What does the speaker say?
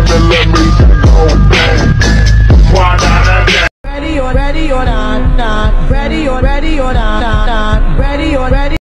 my let me go back. Ready or ready or not, not ready or ready or not,